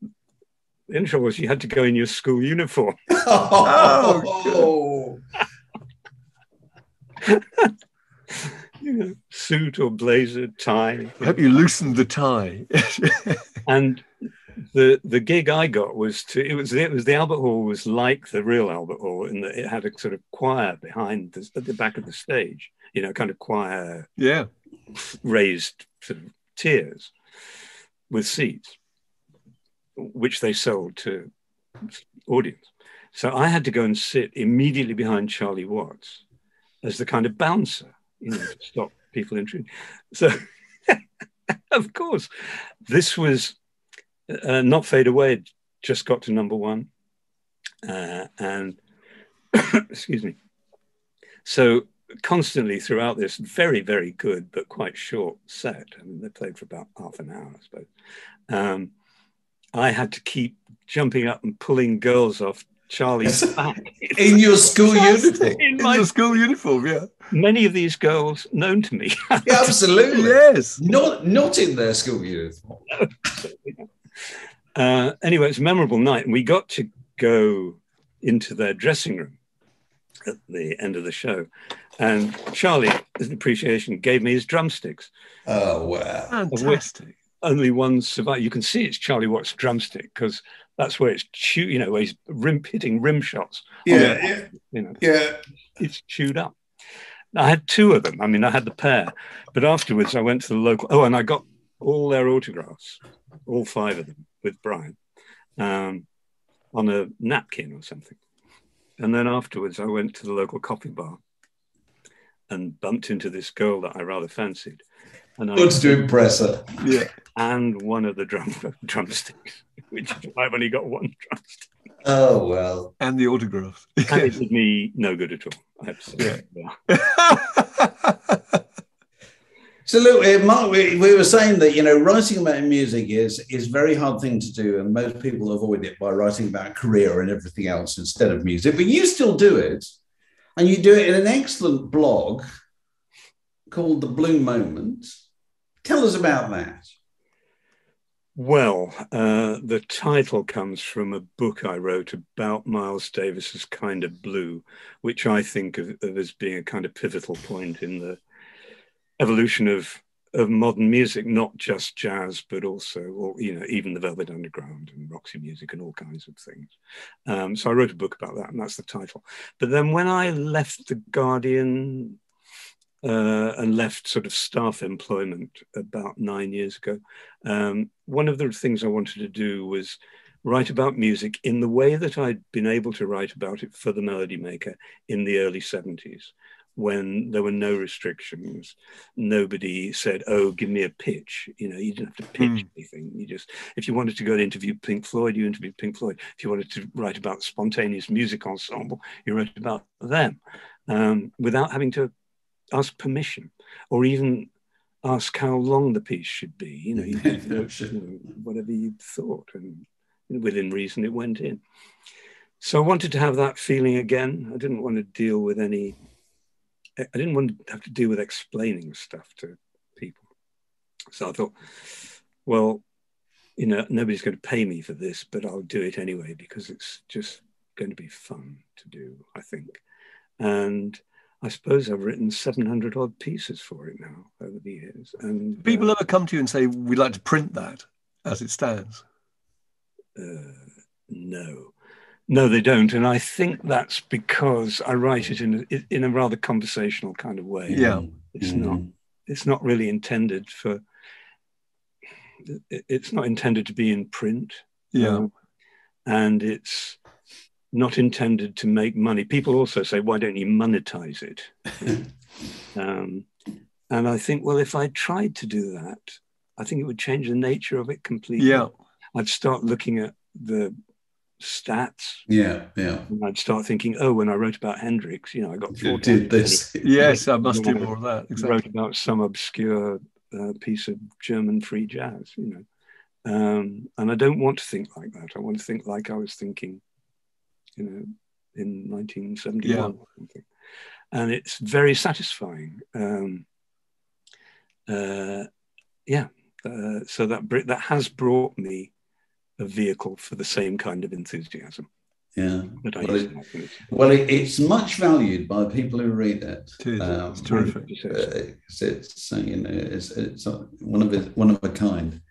intro was you had to go in your school uniform. Oh, you know, suit or blazer, tie. I hope you loosened the tie. And the the gig I got was to it was it was the Albert Hall was like the real Albert Hall in that it had a sort of choir behind the, at the back of the stage, you know, kind of choir yeah. raised sort of tiers with seats, which they sold to audience. So I had to go and sit immediately behind Charlie Watts as the kind of bouncer, you know, to stop people entering. So, of course, this was uh, not fade away. Just got to number one, uh, and excuse me. So constantly throughout this very very good but quite short set. I mean, they played for about half an hour, I suppose. Um, I had to keep jumping up and pulling girls off Charlie's back. in your school uniform. In In my, the school uniform, yeah. many of these girls known to me. Yeah, absolutely. Yes. Not not in their school uniform. uh, anyway, it's a memorable night, and we got to go into their dressing room at the end of the show. And Charlie, as an appreciation, gave me his drumsticks. Oh wow. Fantastic. Only one survived. You can see it's Charlie Watts' drumstick because that's where it's chew, you know, where he's rim hitting rim shots. Yeah, it. yeah, you know, yeah. it's chewed up. I had two of them. I mean, I had the pair, but afterwards I went to the local. Oh, and I got all their autographs, all five of them, with Brian, um, on a napkin or something. And then afterwards, I went to the local coffee bar and bumped into this girl that I rather fancied. And I Good to impress her. Yeah. and one of the drum drumsticks, which is why I've only got one drumstick. Oh well. And the autograph. And it did me no good at all. I have to say. Yeah. So look, Mark, we, we were saying that you know writing about music is is very hard thing to do, and most people avoid it by writing about career and everything else instead of music. But you still do it, and you do it in an excellent blog called The Blue Moment. Tell us about that. Well, uh, the title comes from a book I wrote about Miles Davis's Kind of Blue, which I think of, of as being a kind of pivotal point in the evolution of of modern music, not just jazz, but also, or you know, even the Velvet Underground and Roxy Music and all kinds of things. Um, so I wrote a book about that, and that's the title. But then when I left the Guardian uh, and left sort of staff employment about nine years ago, um, one of the things I wanted to do was write about music in the way that I'd been able to write about it for the Melody Maker in the early 70s when there were no restrictions. Nobody said, oh, give me a pitch. You know, you didn't have to pitch Mm. anything. You just, if you wanted to go and interview Pink Floyd, you interviewed Pink Floyd. If you wanted to write about spontaneous music ensemble, you wrote about them um, without having to ask permission or even ask how long the piece should be. You know, you could wrote, you know, whatever you thought, and within reason, it went in. So I wanted to have that feeling again. I didn't want to deal with any. I didn't want to have to deal with explaining stuff to people. So I thought, well, you know, nobody's going to pay me for this, but I'll do it anyway because it's just going to be fun to do, I think. And I suppose I've written 700 odd pieces for it now over the years. And people uh, ever come to you and say, we'd like to print that as it stands? Uh, no. No, they don't, and I think that's because I write it in a, in a rather conversational kind of way. Yeah, it's mm-hmm. not it's not really intended for. It's not intended to be in print. Yeah, um, and it's not intended to make money. People also say, "Why don't you monetize it?" um, and I think, well, if I tried to do that, I think it would change the nature of it completely. Yeah, I'd start looking at the stats. Yeah, yeah. And I'd start thinking, oh, when I wrote about Hendrix, you know, I got four. Did this? yes, I must do more of that. Exactly. Wrote about some obscure uh, piece of German free jazz, you know. Um, and I don't want to think like that. I want to think like I was thinking, you know, in 1971 yeah. or something. And it's very satisfying. Um, uh, yeah. Uh, so that that has brought me a vehicle for the same kind of enthusiasm. Yeah. Well, it, well it, it's much valued by people who read it. it um, it's terrific. Uh, it's, you know, it's, it's one of it, one of a kind.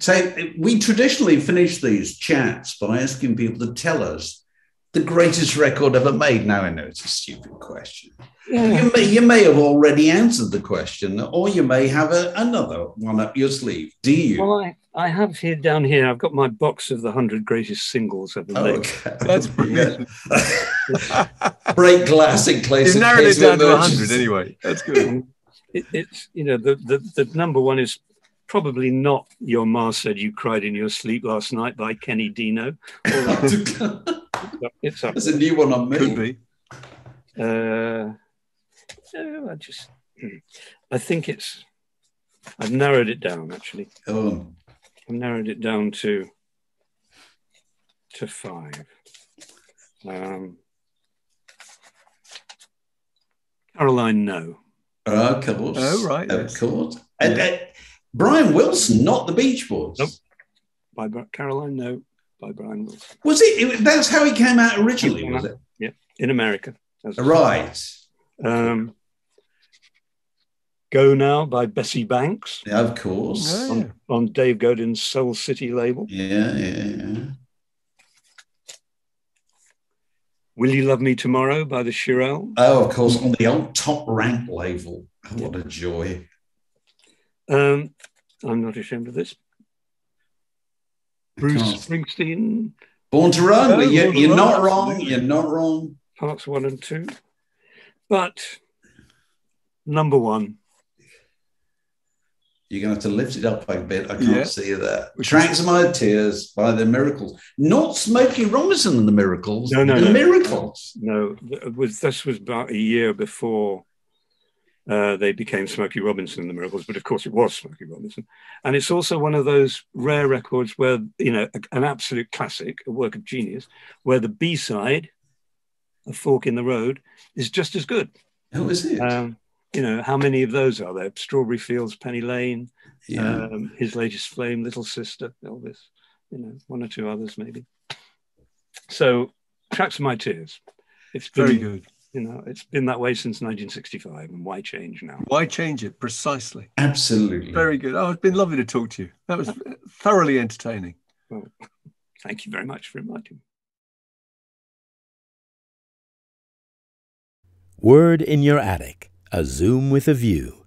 So we traditionally finish these chats by asking people to tell us the greatest record ever made? Now I know it's a stupid question. Yeah. You, may, you may have already answered the question, or you may have a, another one up your sleeve. Do you? Well, I, I have here down here. I've got my box of the hundred greatest singles ever made. Okay. That's brilliant. Break glass in place. You've narrowed it down to hundred anyway. That's good. It, it's you know the, the the number one is probably not your ma said you cried in your sleep last night by Kenny Dino. it's up. There's a new one on me. Could be. Uh, I just, I think it's. I've narrowed it down actually. Oh. I've narrowed it down to to five. Um, Caroline, no. Uh, of course. Oh, right. Of yes. course. And, uh, Brian Wilson, not the Beach Boys. Nope. By Caroline, no by Brian Wilson. Was it? it that's how he came out originally, was it? Yeah, in America. Right. Um, Go Now by Bessie Banks. Yeah, of course. Oh, on, on, Dave Godin's Soul City label. Yeah, yeah, yeah. Will You Love Me Tomorrow by the Shirelles. Oh, of course, on the old top rank label. Oh, what a joy. Um, I'm not ashamed of this. Bruce Springsteen. Born to Run. Oh, you, you're, not wrong. You're not wrong. Parts one and two. But number one. You're going to have to lift it up a bit. I can't yeah. see that. Tracks of My Tears by The Miracles. Not Smokey Robinson and The Miracles. No, no. The no. Miracles. No, was, this was about a year before uh, they became Smokey Robinson and the Miracles, but of course it was Smokey Robinson. And it's also one of those rare records where, you know, a, an absolute classic, a work of genius, where the B side, A Fork in the Road, is just as good. How is it? Um, you know, how many of those are there? Strawberry Fields, Penny Lane, yeah. um, His Latest Flame, Little Sister, Elvis, you know, one or two others maybe. So, Tracks of My Tears. It's been, very good you know, it's been that way since 1965, and why change now? Why change it? Precisely. Absolutely. Very good. Oh, it's been lovely to talk to you. That was thoroughly entertaining. Well, thank you very much for inviting me. Word in Your Attic, a Zoom with a View.